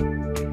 you